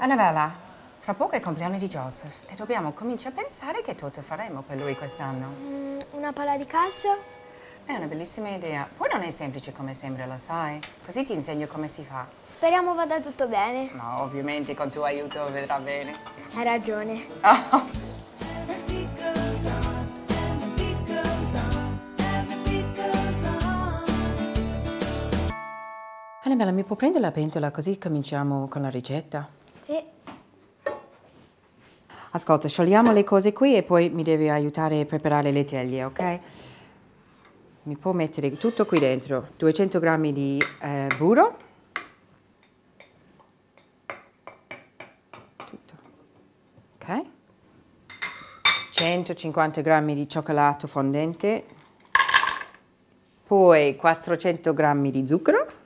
Annabella, fra poco è il compleanno di Joseph e dobbiamo cominciare a pensare che torta faremo per lui quest'anno. Mm, una palla di calcio? È una bellissima idea. Poi non è semplice come sembra, lo sai. Così ti insegno come si fa. Speriamo vada tutto bene. Ma ovviamente con tuo aiuto vedrà bene. Hai ragione. Oh. Annabella, mi può prendere la pentola così cominciamo con la ricetta? Sì. Ascolta, sciogliamo le cose qui e poi mi devi aiutare a preparare le teglie, ok? Mi può mettere tutto qui dentro. 200 grammi di eh, burro. Tutto. Ok? 150 grammi di cioccolato fondente. Poi 400 grammi di zucchero.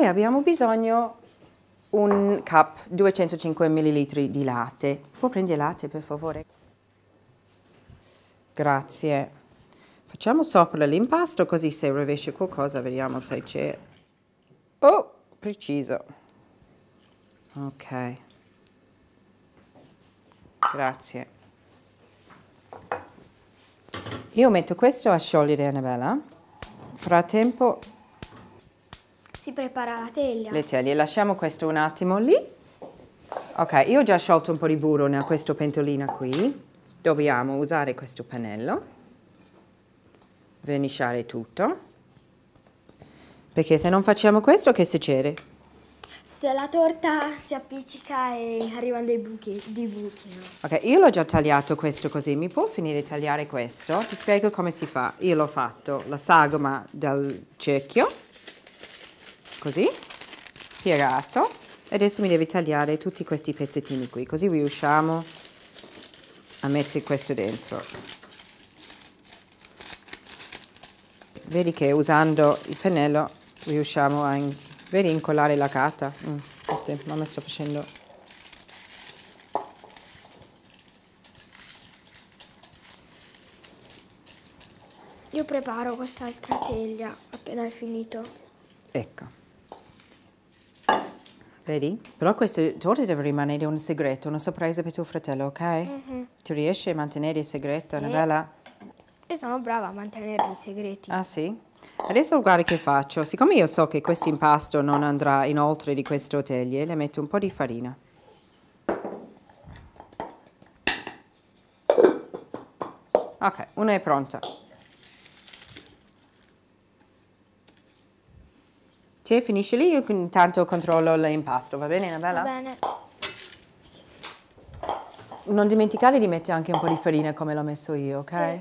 Poi abbiamo bisogno un cup, 205 ml di latte. Può prendere latte per favore? Grazie. Facciamo sopra l'impasto così se rovescia qualcosa vediamo se c'è. Oh, preciso. Ok. Grazie. Io metto questo a sciogliere, Annabella. Frattempo si prepara la teglia. Le teglie, lasciamo questo un attimo lì. Ok, io ho già sciolto un po' di burro in questa pentolina qui. Dobbiamo usare questo pannello. Vernisciare tutto. Perché se non facciamo questo, che succede? Se la torta si appiccica e arrivano dei buchi, dei buchi no? Ok, io l'ho già tagliato questo così. Mi può finire di tagliare questo? Ti spiego come si fa. Io l'ho fatto, la sagoma del cerchio così, piegato. E adesso mi devi tagliare tutti questi pezzettini qui, così riusciamo a mettere questo dentro. Vedi che usando il pennello riusciamo a in, vedi, incollare la carta. Mm, mamma sto facendo... Io preparo quest'altra teglia appena finito. Ecco. Vedi? Però queste torte deve rimanere un segreto, una sorpresa per tuo fratello, ok? Mm -hmm. Ti riesci a mantenere il segreto, sì. Annabella? Io sono brava a mantenere i segreti. Ah sì? Adesso guarda che faccio. Siccome io so che questo impasto non andrà in oltre di queste teglie, le metto un po' di farina. Ok, una è pronta. Sì, finisce lì, io intanto controllo l'impasto, va bene Annabella? Va bene. Non dimenticare di mettere anche un po' di farina come l'ho messo io, ok? Sì.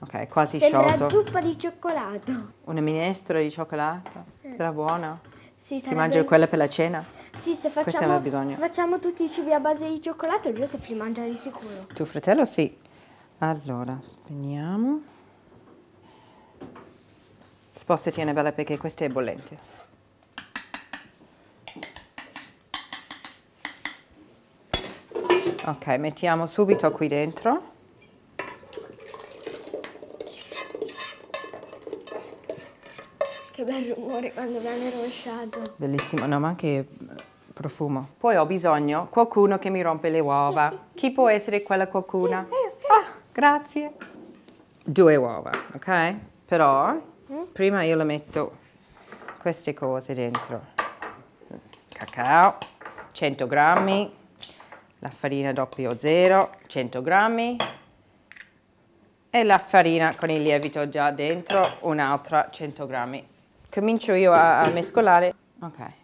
Ok, quasi Sembra sciolto. Sembra zuppa di cioccolato. Una minestra di cioccolato? Eh. Sarà buona? Sì, si mangia quella per la cena? Sì, se facciamo, facciamo tutti i cibi a base di cioccolato, Giuseppe li mangia di sicuro. Tuo fratello sì. Allora, spegniamo. Spostati Annabella perché questa è bollente. Ok, mettiamo subito qui dentro. Che bel rumore quando viene rovesciato. Bellissimo, no, ma anche profumo. Poi ho bisogno qualcuno che mi rompe le uova. Chi può essere quella qualcuna? Ah, grazie. Due uova, ok? Però prima io le metto queste cose dentro. Cacao, 100 grammi, la farina 00, 100 grammi e la farina con il lievito già dentro, un'altra 100 grammi. Comincio io a, a mescolare. Ok.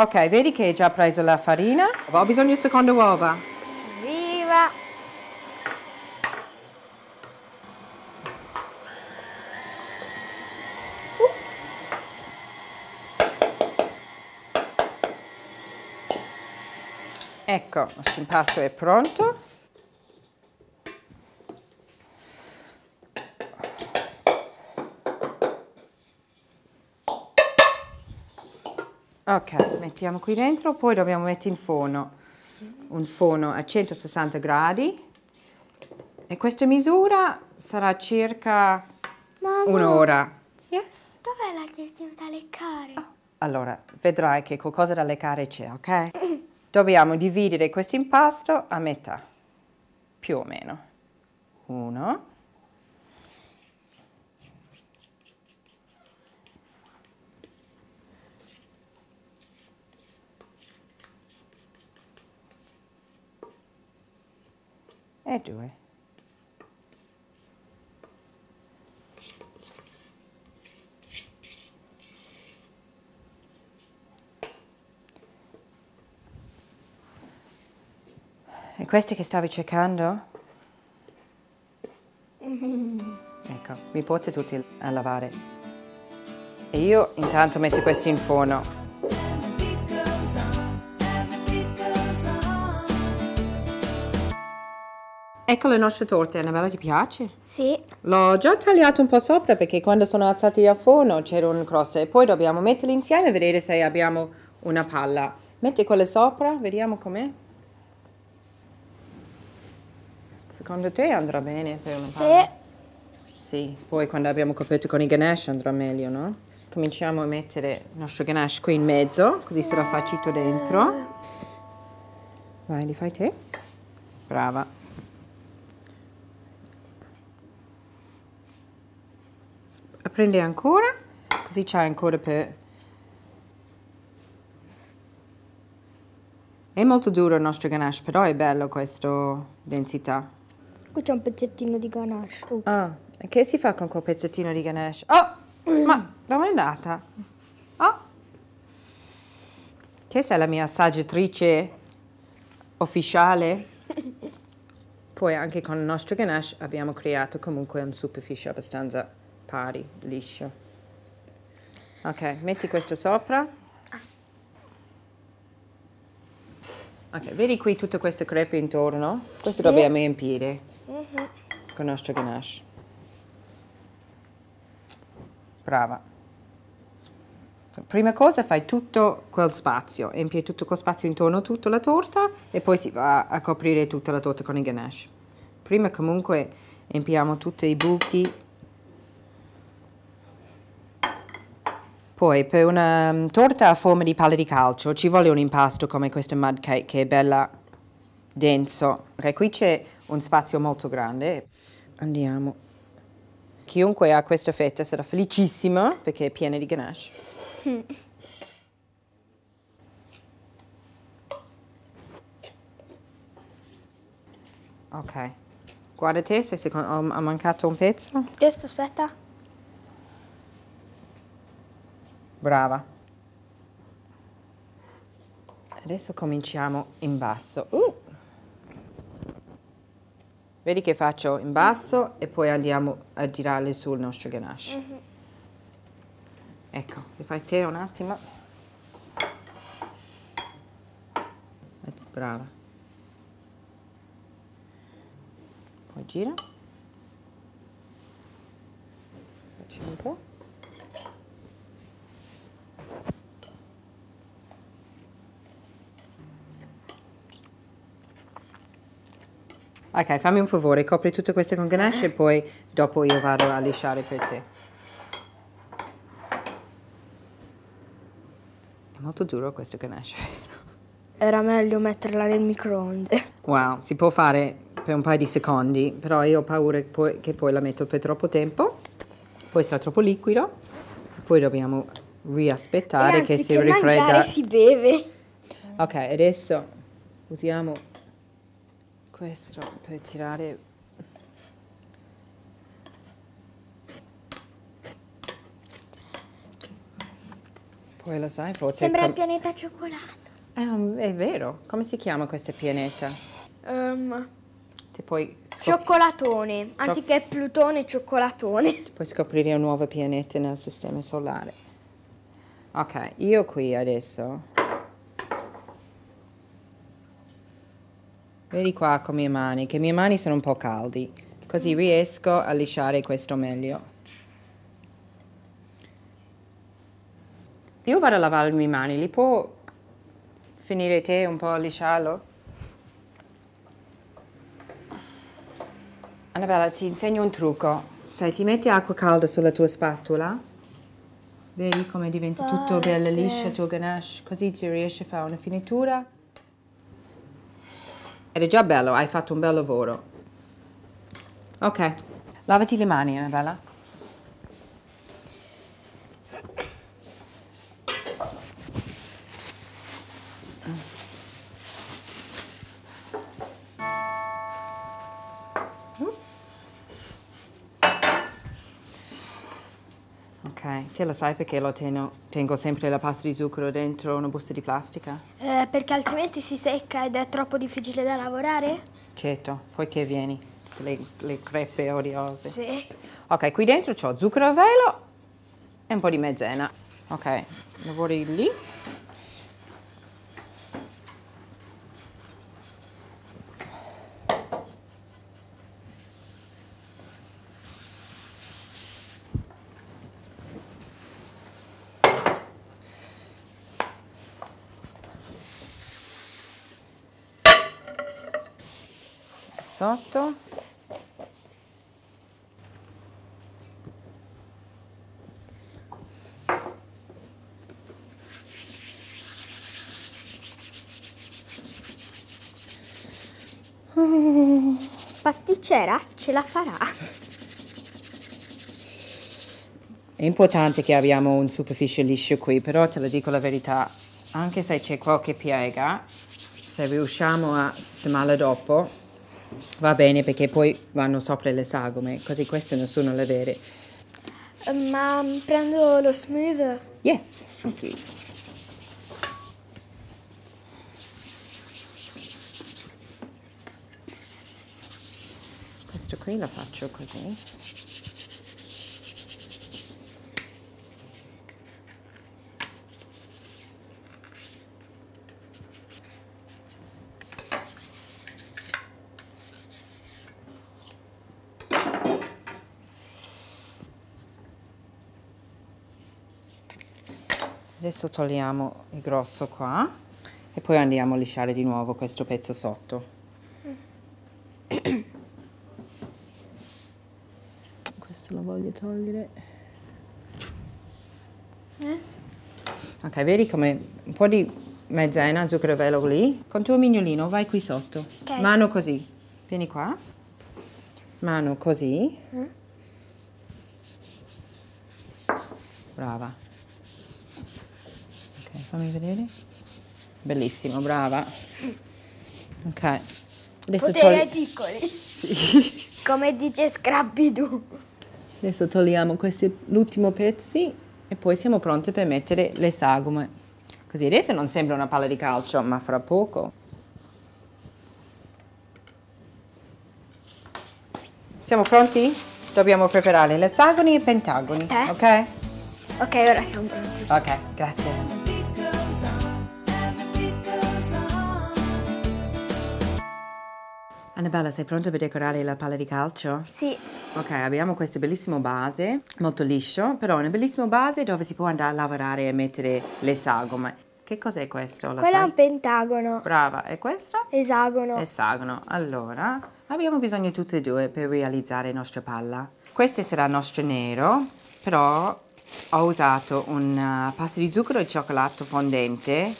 Ok, vedi che hai già preso la farina? Ho bisogno di seconda uova. Viva! Uh. Ecco, il nostro impasto è pronto. Ok, mettiamo qui dentro, poi dobbiamo mettere in forno. Un forno a 160 gradi. E questa misura sarà circa Mamma. un'ora. Yes. Dov'è l'adesivo da leccare? Allora, vedrai che qualcosa da leccare c'è, ok? Dobbiamo dividere questo impasto a metà, più o meno. Uno. E due. E queste che stavi cercando? Ecco, mi porti tutti a lavare. E io intanto metto questi in forno. Ecco le nostre torte, Annabella, ti piace? Sì. L'ho già tagliato un po' sopra perché quando sono alzati al forno c'era un crosta e poi dobbiamo metterli insieme e vedere se abbiamo una palla. Metti quelle sopra, vediamo com'è. Secondo te andrà bene per una palla? Sì. Sì, poi quando abbiamo coperto con i ganache andrà meglio, no? Cominciamo a mettere il nostro ganache qui in mezzo, così sarà facito dentro. Vai, li fai te? Brava. Prendi ancora, così c'hai ancora per... È molto duro il nostro ganache, però è bello questa densità. Qui c'è un pezzettino di ganache. Oh. Ah, e che si fa con quel pezzettino di ganache? Oh, ma dove è andata? Oh, te sei la mia assaggiatrice ufficiale? Poi anche con il nostro ganache abbiamo creato comunque un superficie abbastanza pari, liscio. Ok, metti questo sopra. Ok, vedi qui tutte queste crepe intorno? Questo Sì. dobbiamo riempire con il nostro ganache. Brava. Prima cosa fai tutto quel spazio, empi tutto quel spazio intorno a tutta la torta e poi si va a coprire tutta la torta con il ganache. Prima comunque empiamo tutti i buchi. Poi per una mm, torta a forma di palla di calcio ci vuole un impasto come questa mud cake che è bella denso. Ok, qui c'è un spazio molto grande. Andiamo. Chiunque ha questa fetta sarà felicissima perché è piena di ganache. Ok. Guarda te se ho mancato un pezzo. Questo aspetta. Brava. Adesso cominciamo in basso. Uh! Vedi che faccio in basso e poi andiamo a tirarle sul nostro ganache. Ecco, li fai te un attimo. Brava. Poi gira. Facci un po'. Ok, fammi un favore, copri tutte queste con ganache e poi dopo io vado a lisciare per te. È molto duro questo ganache, vero? Era meglio metterla nel microonde. Wow, si può fare per un paio di secondi, però io ho paura poi- che poi la metto per troppo tempo, poi sarà troppo liquido, poi dobbiamo riaspettare che si rifredda. mangiare si beve. Ok, adesso usiamo questo per tirare. Poi lo sai, forse... Sembra il pianeta cioccolato. Eh, è vero, come si chiama questa pianeta? Ehm, Ti puoi, scop- cioccolatone. Anziché Plutone, cioccolatone. puoi scoprire un nuovo pianeta nel sistema solare. Ok, io qui adesso... Vedi qua con le mie mani, che le mie mani sono un po' caldi, così riesco a lisciare questo meglio. Io vado a lavare le mie mani, li può finire te un po' a lisciarlo? Annabella, ti insegno un trucco. Se ti metti acqua calda sulla tua spatola, vedi come diventa tutto bello liscio il tuo ganache, così ti riesci a fare una finitura. Ed è già bello, hai fatto un bel lavoro. Ok, lavati le mani, Annabella. Ok, te lo sai perché lo tengo, tengo sempre la pasta di zucchero dentro una busta di plastica? Eh, perché altrimenti si secca ed è troppo difficile da lavorare? Certo, poi che vieni? Tutte le, le crepe odiose. Sì. Ok, qui dentro c'ho zucchero a velo e un po' di maizena. Ok, lavori lì. Sotto. Pasticcera ce la farà. È importante che abbiamo un superficie liscio qui, però te lo dico la verità, anche se c'è qualche piega, se riusciamo a sistemarla dopo, va bene perché poi vanno sopra le sagome, così queste non sono le vere. Ma prendo lo smooth. Yes, ok. Questo qui lo faccio così. Adesso togliamo il grosso qua e poi andiamo a lisciare di nuovo questo pezzo sotto. Questo lo voglio togliere. Ok, vedi come un po' di maizena, zucchero velo lì. Con tuo mignolino vai qui sotto. Ok. Mano così. Vieni qua. Mano così. Brava. Fammi vedere. Bellissimo, brava. Ok. Adesso, Poteri togli- piccoli. Sì. Come dice Scrappy-Doo. Adesso togliamo questi ultimi pezzi e poi siamo pronti per mettere le sagome. Così adesso non sembra una palla di calcio, ma fra poco. Siamo pronti? Dobbiamo preparare le sagome e i pentagoni, Eh. ok? Ok, ora siamo pronti. Ok, grazie. Annabella, sei pronta per decorare la palla di calcio? Sì. Ok, abbiamo questa bellissima base, molto liscio, però una bellissima base dove si può andare a lavorare e mettere le sagome. Che cos'è questo? Lo Quello è sai? un pentagono. Brava, e questo? Esagono. Esagono. Allora, abbiamo bisogno di tutte e due per realizzare la nostra palla. Questo sarà il nostro nero, però ho usato una pasta di zucchero e cioccolato fondente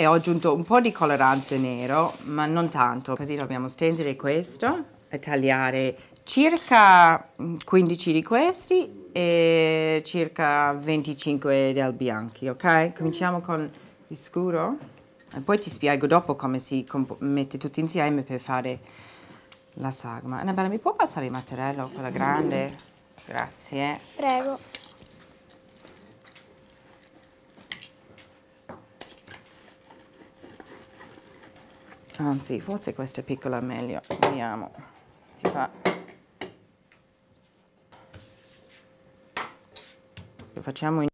e ho aggiunto un po' di colorante nero, ma non tanto. Così dobbiamo stendere questo e tagliare circa mm, 15 di questi e circa 25 del bianchi, ok? Cominciamo con il scuro e poi ti spiego dopo come si mette tutti insieme per fare la sagoma. Annabella, mi può passare il mattarello, quella grande? Grazie. Prego. Anzi, forse questa è piccola meglio. Vediamo. Si fa. Lo facciamo in